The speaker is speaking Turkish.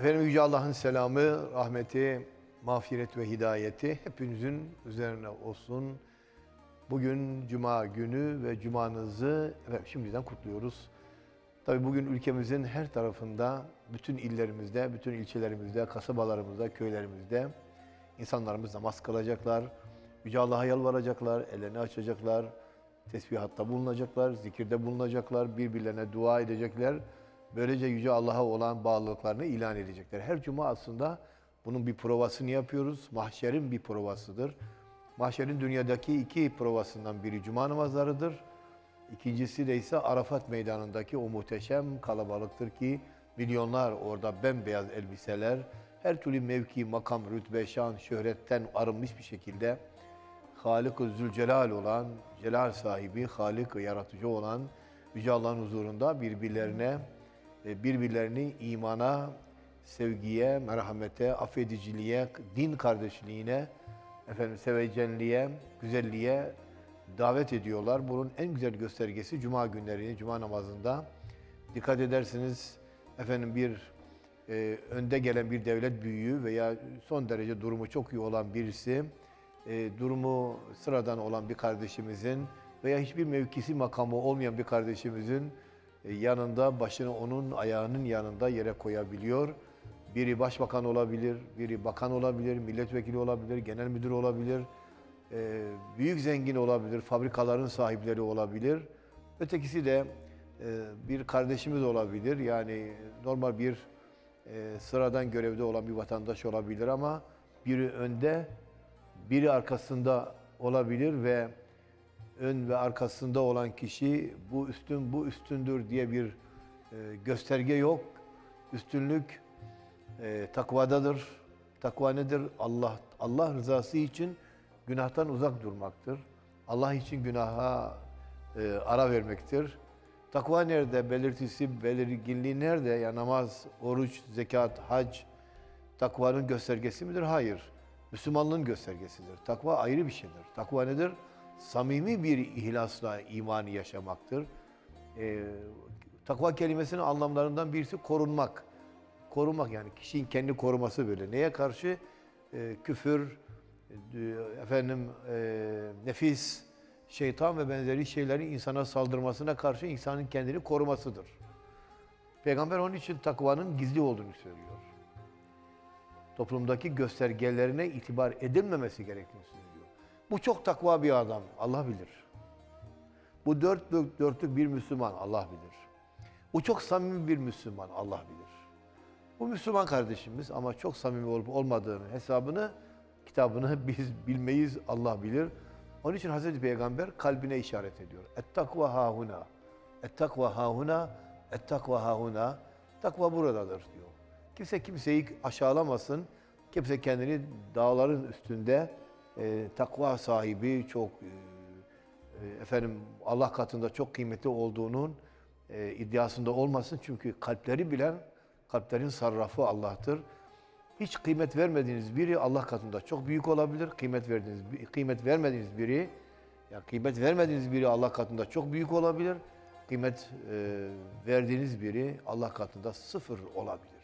Efendim Yüce Allah'ın selamı, rahmeti, mağfiret ve hidayeti hepinizin üzerine olsun. Bugün Cuma günü ve Cuma'nızı efendim, şimdiden kutluyoruz. Tabii bugün ülkemizin her tarafında, bütün illerimizde, bütün ilçelerimizde, kasabalarımızda, köylerimizde insanlarımız namaz kılacaklar. Yüce Allah'a yalvaracaklar, ellerini açacaklar, tesbihatta bulunacaklar, zikirde bulunacaklar, birbirlerine dua edecekler. Böylece Yüce Allah'a olan bağlılıklarını ilan edecekler. Her cuma aslında bunun bir provasını yapıyoruz. Mahşerin bir provasıdır. Mahşerin dünyadaki iki provasından biri cuma namazlarıdır. İkincisi de ise Arafat meydanındaki o muhteşem kalabalıktır ki milyonlar orada bembeyaz elbiseler, her türlü mevki, makam, rütbe, şan, şöhretten arınmış bir şekilde Halık-ı Zülcelal olan, celal sahibi, Halık yaratıcı olan Yüce Allah'ın huzurunda birbirlerine, birbirlerini imana, sevgiye, merhamete, affediciliğe, din kardeşliğine, efendim sevecenliğe, güzelliğe davet ediyorlar. Bunun en güzel göstergesi Cuma günleri, Cuma namazında. Dikkat edersiniz efendim bir e, önde gelen bir devlet büyüğü veya son derece durumu çok iyi olan birisi, e, durumu sıradan olan bir kardeşimizin veya hiçbir mevkisi makamı olmayan bir kardeşimizin yanında başını onun ayağının yanında yere koyabiliyor. Biri başbakan olabilir, biri bakan olabilir, milletvekili olabilir, genel müdür olabilir, e, büyük zengin olabilir, fabrikaların sahipleri olabilir. Ötekisi de e, bir kardeşimiz olabilir. Yani normal bir e, sıradan görevde olan bir vatandaş olabilir ama biri önde, biri arkasında olabilir ve ön ve arkasında olan kişi bu üstün, bu üstündür diye bir e, gösterge yok. Üstünlük e, takvadadır. Takva nedir? Allah Allah rızası için günahtan uzak durmaktır. Allah için günaha e, ara vermektir. Takva nerede? Belirtisi, belirginliği nerede? Ya namaz, oruç, zekat, hac takvanın göstergesi midir? Hayır. Müslümanlığın göstergesidir. Takva ayrı bir şeydir. Takva nedir? Samimi bir ihlasla imanı yaşamaktır. Ee, takva kelimesinin anlamlarından birisi korunmak. Korunmak yani kişinin kendi koruması böyle. Neye karşı? Ee, küfür, e, efendim e, nefis, şeytan ve benzeri şeylerin insana saldırmasına karşı insanın kendini korumasıdır. Peygamber onun için takvanın gizli olduğunu söylüyor. Toplumdaki göstergelerine itibar edilmemesi gerektiğini söylüyor. Bu çok takva bir adam, Allah bilir. Bu dört dörtlük bir Müslüman, Allah bilir. Bu çok samimi bir Müslüman, Allah bilir. Bu Müslüman kardeşimiz ama çok samimi olup olmadığını hesabını, kitabını biz bilmeyiz, Allah bilir. Onun için Hazreti Peygamber kalbine işaret ediyor. Et-takva hahuna. Et-takva hahuna. Et-takva hahuna. Takva buradadır diyor. Kimse kimseyi aşağılamasın. Kimse kendini dağların üstünde e, takva sahibi, çok e, e, efendim Allah katında çok kıymetli olduğunun e, iddiasında olmasın. Çünkü kalpleri bilen, kalplerin sarrafı Allah'tır. Hiç kıymet vermediğiniz biri Allah katında çok büyük olabilir. Kıymet verdiğiniz, kıymet vermediğiniz biri, ya kıymet vermediğiniz biri Allah katında çok büyük olabilir. Kıymet e, verdiğiniz biri Allah katında sıfır olabilir.